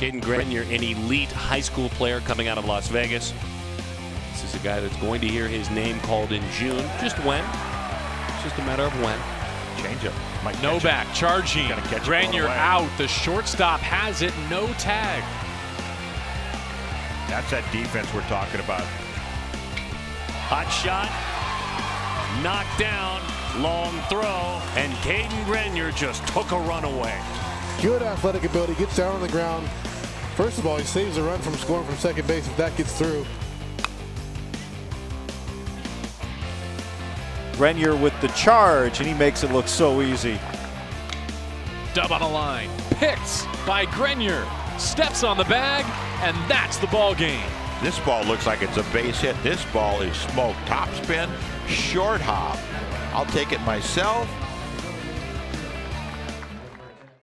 Cadyn Grenier, an elite high school player coming out of Las Vegas. This is a guy that's going to hear his name called in June. Just when? It's just a matter of when. Change it. Might No catch it. back, charging. Grenier out. The shortstop has it. No tag. That's that defense we're talking about. Hot shot. Knocked down. Long throw. And Cadyn Grenier just took a run away. Good athletic ability, gets down on the ground. First of all, he saves a run from scoring from second base if that gets through. Grenier with the charge, and he makes it look so easy. Dub on the line. Picked by Grenier. Steps on the bag, and that's the ball game. This ball looks like it's a base hit. This ball is smoked. Top spin, short hop. I'll take it myself.